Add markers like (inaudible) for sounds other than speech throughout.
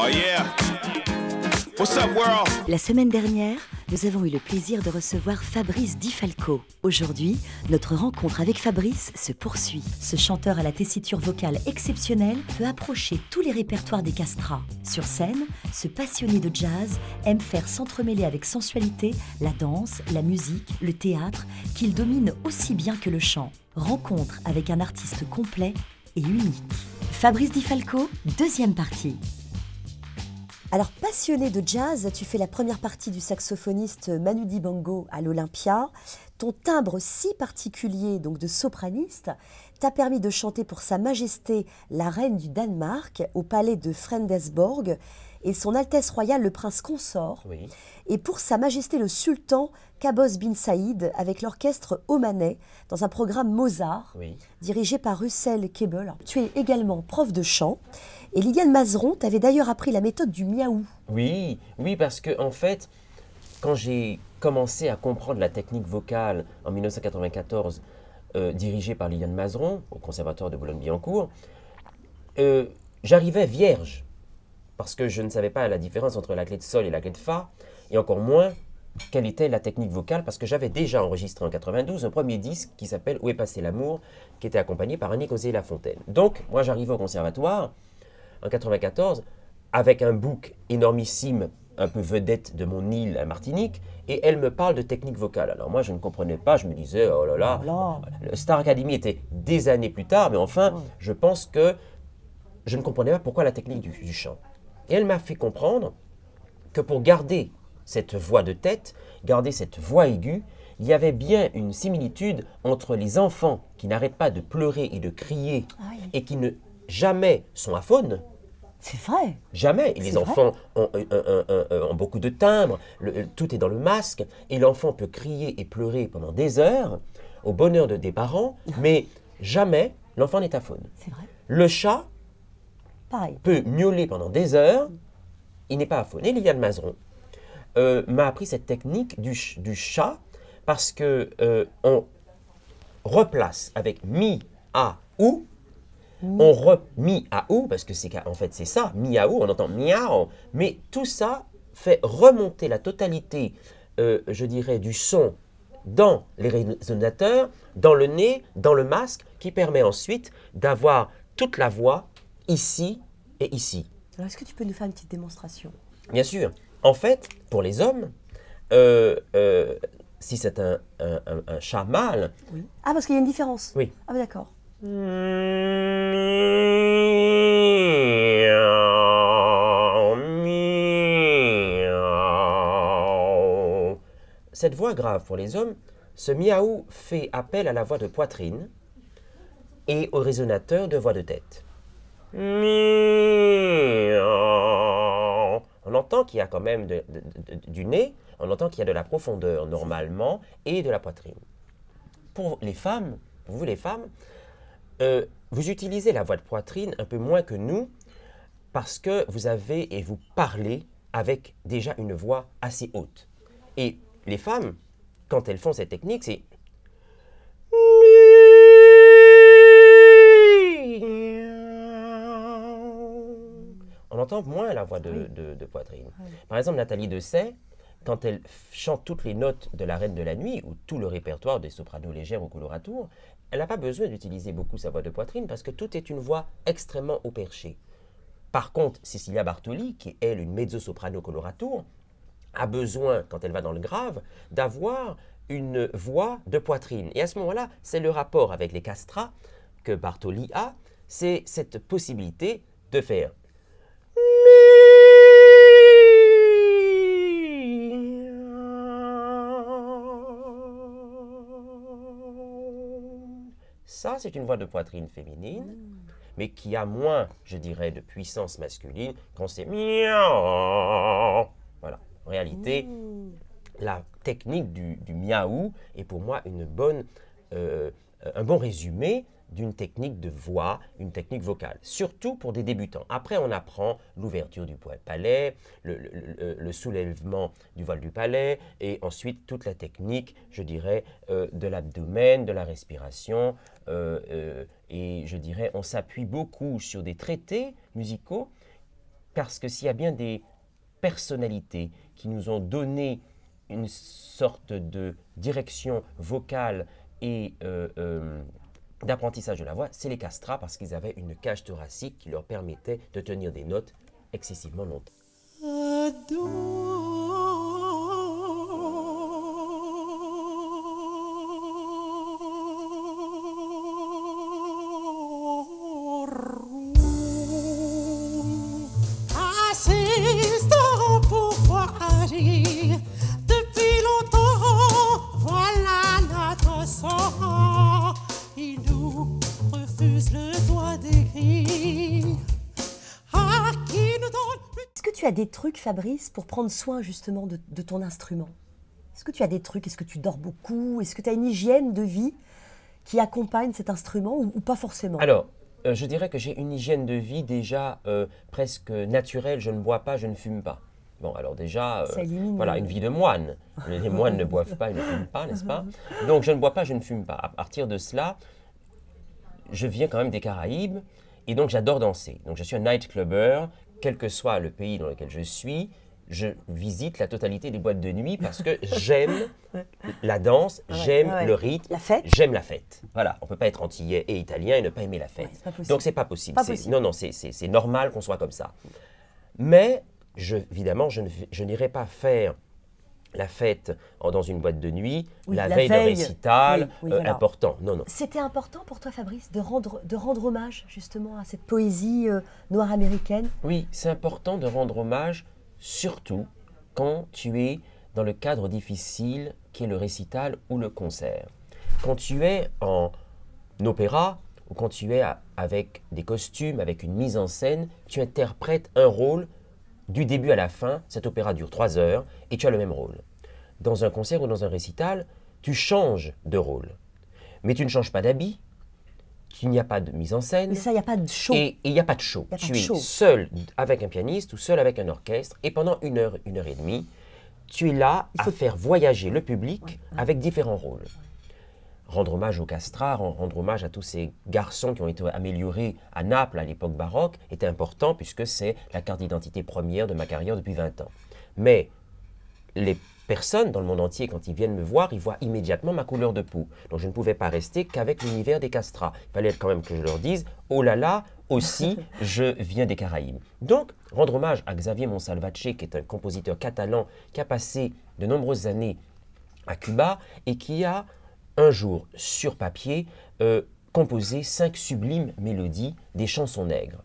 Oh yeah. What's up, world? La semaine dernière, nous avons eu le plaisir de recevoir Fabrice Di Falco. Aujourd'hui, notre rencontre avec Fabrice se poursuit. Ce chanteur à la tessiture vocale exceptionnelle peut approcher tous les répertoires des castrats. Sur scène, ce passionné de jazz aime faire s'entremêler avec sensualité la danse, la musique, le théâtre, qu'il domine aussi bien que le chant. Rencontre avec un artiste complet et unique. Fabrice Di Falco, deuxième partie. Alors, passionné de jazz, tu fais la première partie du saxophoniste Manu Dibango à l'Olympia. Ton timbre si particulier, donc de sopraniste, t'a permis de chanter pour Sa Majesté la Reine du Danemark au palais de Frendesborg et Son Altesse Royale le Prince Consort. Oui. Et pour Sa Majesté le Sultan Kabos bin Saïd avec l'orchestre Omanais dans un programme Mozart Oui. dirigé par Russell Kebel. Alors, Tu es également prof de chant et Liliane Mazeron t'avait d'ailleurs appris la méthode du miaou. Oui, oui, parce que en fait, quand j'ai commencé à comprendre la technique vocale en 1994, euh, dirigée par Liliane Mazeron au Conservatoire de Boulogne-Billancourt, euh, j'arrivais vierge parce que je ne savais pas la différence entre la clé de sol et la clé de fa, et encore moins quelle était la technique vocale, parce que j'avais déjà enregistré en 92 un premier disque qui s'appelle Où est passé l'amour, qui était accompagné par Annick Osé Lafontaine. Donc, moi, j'arrivais au conservatoire en 94 avec un bouc énormissime, un peu vedette de mon île à Martinique, et elle me parle de technique vocale. Alors moi, je ne comprenais pas, je me disais, oh là là, Oh là. le Star Academy était des années plus tard, mais enfin, je pense que je ne comprenais pas pourquoi la technique du, du chant. Et elle m'a fait comprendre que pour garder cette voix de tête, garder cette voix aiguë, il y avait bien une similitude entre les enfants qui n'arrêtent pas de pleurer et de crier oui. et qui ne jamais sont aphones, C'est vrai. Jamais. Et les enfants ont, un- un- un- ont beaucoup de timbres, le- tout est dans le masque, et l'enfant peut crier et pleurer pendant des heures, au bonheur de des parents, mais jamais l'enfant n'est aphone. C'est vrai. Le chat Pareil. peut miauler pendant des heures, il n'est pas. Et Liliane Mazeron euh, m'a appris cette technique du, ch- du chat parce que euh, on replace avec mi, a, ou, on re, mi, a, ou, parce que c'est qu'en fait c'est ça, mi, a, ou, on entend miao, mais tout ça fait remonter la totalité, euh, je dirais, du son dans les résonateurs, dans le nez, dans le masque, qui permet ensuite d'avoir toute la voix ici et ici. Alors, est-ce que tu peux nous faire une petite démonstration? Bien sûr. En fait, pour les hommes, euh, euh, si c'est un, un- un- un chat mâle, Oui. Ah, parce qu'il y a une différence? oui. Ah, bah, d'accord. Cette voix grave pour les hommes, ce miaou fait appel à la voix de poitrine et au résonateur de voix de tête. On entend qu'il y a quand même du nez, on entend qu'il y a de la profondeur normalement et de la poitrine. Pour les femmes, pour vous les femmes, euh, vous utilisez la voix de poitrine un peu moins que nous parce que vous avez et vous parlez avec déjà une voix assez haute. Et les femmes, quand elles font cette technique, c'est entend moins la voix de, de- de poitrine. Par exemple, Nathalie Dessay, quand elle chante toutes les notes de la Reine de la Nuit ou tout le répertoire des sopranos légères au coloratour, elle n'a pas besoin d'utiliser beaucoup sa voix de poitrine parce que tout est une voix extrêmement haut perché. Par contre, Cecilia Bartoli, qui est elle une mezzo-soprano coloratour, a besoin, quand elle va dans le grave, d'avoir une voix de poitrine. Et à ce moment-là, c'est le rapport avec les castrats que Bartoli a, c'est cette possibilité de faire Ça, c'est une voix de poitrine féminine, mais qui a moins, je dirais, de puissance masculine quand c'est miaou. Voilà. En réalité, la technique du, du miaou est pour moi une bonne, euh, un bon résumé d'une technique de voix, une technique vocale, surtout pour des débutants. Après, on apprend l'ouverture du palais, le, le- le- soulèvement du voile du palais, et ensuite toute la technique, je dirais, euh, de l'abdomen, de la respiration, euh, euh, et je dirais, on s'appuie beaucoup sur des traités musicaux parce que s'il y a bien des personnalités qui nous ont donné une sorte de direction vocale et d'apprentissage de la voix, c'est les castrats parce qu'ils avaient une cage thoracique qui leur permettait de tenir des notes excessivement longtemps. Assiste refuse le doigt d'écrit. À qui nous donne plus Est-ce que tu as des trucs, Fabrice, pour prendre soin justement de, de ton instrument? Est-ce que tu as des trucs? Est-ce que tu dors beaucoup? Est-ce que tu as une hygiène de vie qui accompagne cet instrument ou, ou pas forcément? Alors, euh, je dirais que j'ai une hygiène de vie déjà euh, presque naturelle. Je ne bois pas, je ne fume pas. Bon, alors déjà, euh, voilà, une vie de moine. Les moines ne boivent pas et ne fument pas, n'est-ce pas? (laughs) Donc, je ne bois pas, je ne fume pas. À partir de cela, je viens quand même des Caraïbes et donc j'adore danser. Donc, je suis un nightclubber, quel que soit le pays dans lequel je suis. Je visite la totalité des boîtes de nuit parce que (laughs) j'aime la danse, ouais, j'aime ouais. le rythme, La fête j'aime la fête. Voilà, on peut pas être antillais et italien et ne pas aimer la fête. Ouais, pas. Donc c'est pas possible. Pas C'est- possible. Non, non, c'est- normal qu'on soit comme ça. Mais je, évidemment, je n'irai pas faire la fête en- dans une boîte de nuit Oui, la, la veille, veille. d'un récital Oui, oui, euh, important. Non, non. C'était important pour toi, Fabrice, de rendre, de rendre hommage justement à cette poésie euh, noire américaine? Oui, c'est important de rendre hommage, surtout quand tu es dans le cadre difficile qui est le récital ou le concert. Quand tu es en opéra ou quand tu es à- avec des costumes, avec une mise en scène, tu interprètes un rôle du début à la fin. Cet opéra dure trois heures et tu as le même rôle. Dans un concert ou dans un récital, tu changes de rôle. Mais tu ne changes pas d'habit, il n'y a pas de mise en scène. Mais ça, il n'y a pas de show. Et il n'y a pas de show. Pas tu de es show. seul avec un pianiste ou seul avec un orchestre et pendant une heure, une heure et demie, tu es là Il à faut- faire voyager le public avec différents rôles. Rendre hommage au castrat, ren- rendre hommage à tous ces garçons qui ont été améliorés à Naples à l'époque baroque était important puisque c'est la carte d'identité première de ma carrière depuis 20 ans. Mais les personnes dans le monde entier, quand ils viennent me voir, ils voient immédiatement ma couleur de peau. Donc je ne pouvais pas rester qu'avec l'univers des castrats. Il fallait quand même que je leur dise, oh là là, aussi, (laughs) je viens des Caraïbes. Donc, rendre hommage à Xavier Monsalvace, qui est un compositeur catalan qui a passé de nombreuses années à Cuba et qui a un jour, sur papier, euh, composé cinq sublimes mélodies des chansons nègres.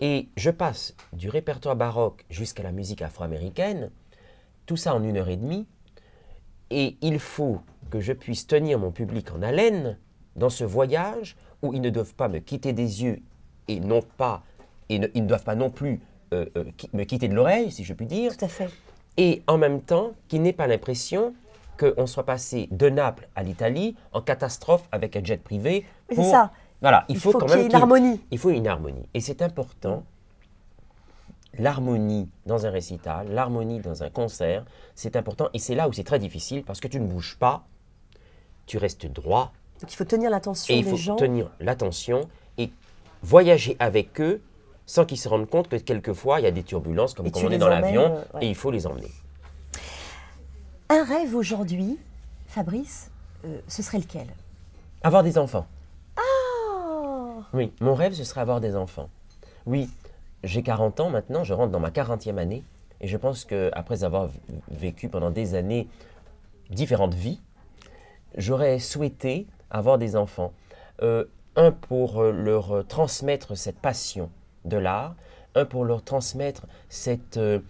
Et je passe du répertoire baroque jusqu'à la musique afro-américaine, tout ça en une heure et demie, et il faut que je puisse tenir mon public en haleine dans ce voyage où ils ne doivent pas me quitter des yeux et non pas, et ne- ils ne doivent pas non plus euh, euh, me quitter de l'oreille, si je puis dire, Tout à fait. et en même temps qu'ils n'aient pas l'impression qu'on soit passé de Naples à l'Italie en catastrophe avec un jet privé. Mais pour- c'est ça. Voilà, il, Il faut, faut quand qu'il y même ait une harmonie. Il faut une harmonie. Et c'est important, l'harmonie dans un récital, l'harmonie dans un concert, c'est important. Et c'est là où c'est très difficile parce que tu ne bouges pas, tu restes droit, Donc il faut tenir l'attention et il des faut gens. tenir l'attention et voyager avec eux sans qu'ils se rendent compte que quelquefois il y a des turbulences comme Et quand on est dans l'avion euh, ouais. et il faut les emmener. Un rêve aujourd'hui, Fabrice, euh, ce serait lequel? Avoir des enfants. Oh Oui, mon rêve, ce serait avoir des enfants. Oui, j'ai 40 ans maintenant, je rentre dans ma 40e année, et je pense qu'après avoir vécu pendant des années différentes vies, j'aurais souhaité avoir des enfants. Euh, un pour euh, leur transmettre cette passion de l'art, un pour leur transmettre cette, euh,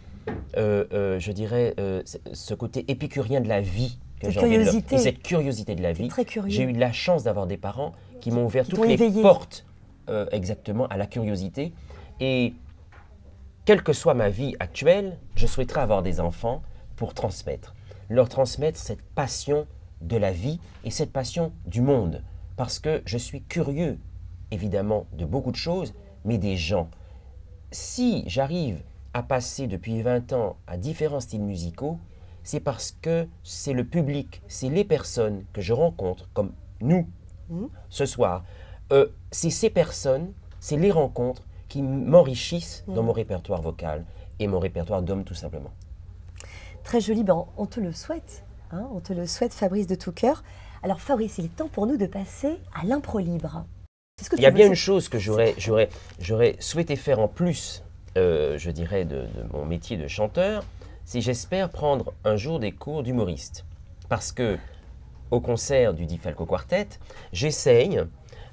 je dirais, euh, ce- côté épicurien de la vie. que j'ai envie de. Et cette curiosité de la vie. J'ai eu la chance d'avoir des parents qui m'ont ouvert Qui toutes les éveillé. portes euh, exactement à la curiosité. Et quelle que soit ma vie actuelle, je souhaiterais avoir des enfants pour transmettre. Leur transmettre cette passion de la vie et cette passion du monde. Parce que je suis curieux, évidemment, de beaucoup de choses, mais des gens. Si j'arrive à passer depuis 20 ans à différents styles musicaux, c'est parce que c'est le public, c'est les personnes que je rencontre, comme nous, ce soir. Euh, c'est ces personnes, c'est les rencontres qui m'enrichissent dans Mm. mon répertoire vocal et mon répertoire d'homme tout simplement. Très joli, ben, on te le souhaite. hein, on te le souhaite, Fabrice, de tout cœur. Alors, Fabrice, il est temps pour nous de passer à l'impro libre. Que Il y a bien une chose que j'aurais souhaité faire en plus, euh, je dirais, de, de mon métier de chanteur, c'est j'espère prendre un jour des cours d'humoriste. Parce que au concert du Di Falco Quartet, j'essaye,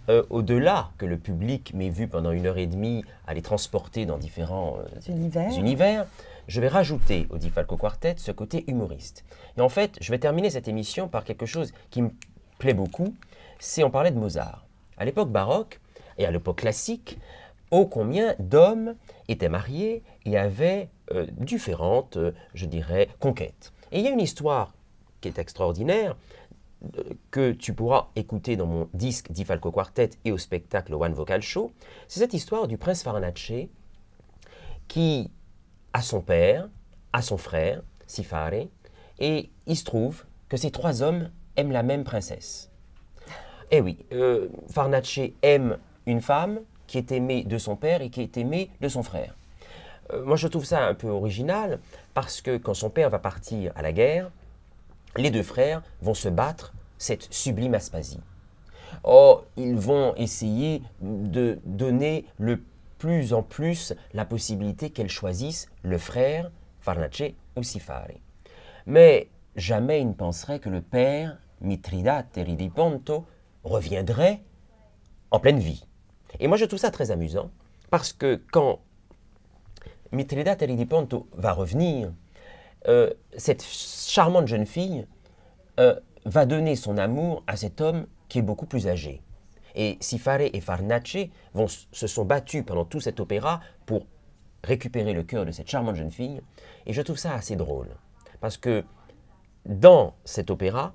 euh, au-delà que le public m'ait vu pendant une heure et demie à les transporter dans différents euh, Univers. univers, je vais rajouter au Di Falco Quartet ce côté humoriste. Et en fait, je vais terminer cette émission par quelque chose qui me plaît beaucoup, c'est on parlait de Mozart. À l'époque baroque et à l'époque classique, combien d'hommes étaient mariés et avaient euh, différentes, euh, je dirais, conquêtes. Et il y a une histoire qui est extraordinaire, euh, que tu pourras écouter dans mon disque Di Falco Quartet et au spectacle One Vocal Show. C'est cette histoire du prince Farnace qui a son père, a son frère, Sifare, et il se trouve que ces trois hommes aiment la même princesse. Eh oui, Farnace aime une femme qui est aimée de son père et qui est aimée de son frère. Euh, moi, je trouve ça un peu original parce que quand son père va partir à la guerre, les deux frères vont se battre cette sublime Aspasie. Oh, ils vont essayer de donner le plus en plus la possibilité qu'elle choisisse le frère Farnace ou Sifare. Mais jamais ils ne penseraient que le père, Mithridate Ridiponto, reviendrait en pleine vie. Et moi je trouve ça très amusant parce que quand Mithridate Ridiponto va revenir, euh, cette charmante jeune fille euh, va donner son amour à cet homme qui est beaucoup plus âgé. Et Sifare et Farnace vont, se sont battus pendant tout cet opéra pour récupérer le cœur de cette charmante jeune fille. Et je trouve ça assez drôle. Parce que dans cet opéra,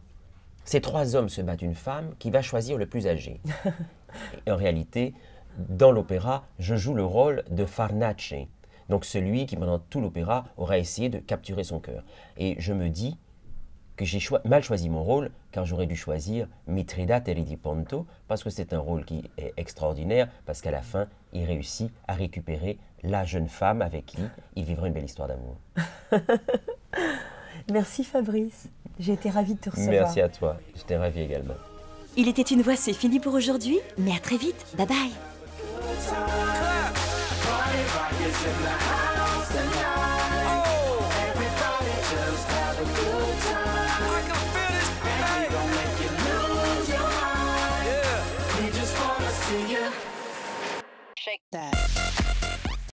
ces trois hommes se battent une femme qui va choisir le plus âgé. (laughs) Et en réalité, dans l'opéra, je joue le rôle de Farnace. Donc celui qui, pendant tout l'opéra, aura essayé de capturer son cœur. Et je me dis que j'ai mal choisi mon rôle, car j'aurais dû choisir Mithridate Ridiponto, parce que c'est un rôle qui est extraordinaire, parce qu'à la fin, il réussit à récupérer la jeune femme avec qui il vivra une belle histoire d'amour. (laughs) Merci, Fabrice. J'ai été ravie de te recevoir. Merci à toi, j'étais ravi également. Il était une voix, c'est fini pour aujourd'hui, mais à très vite. Bye bye.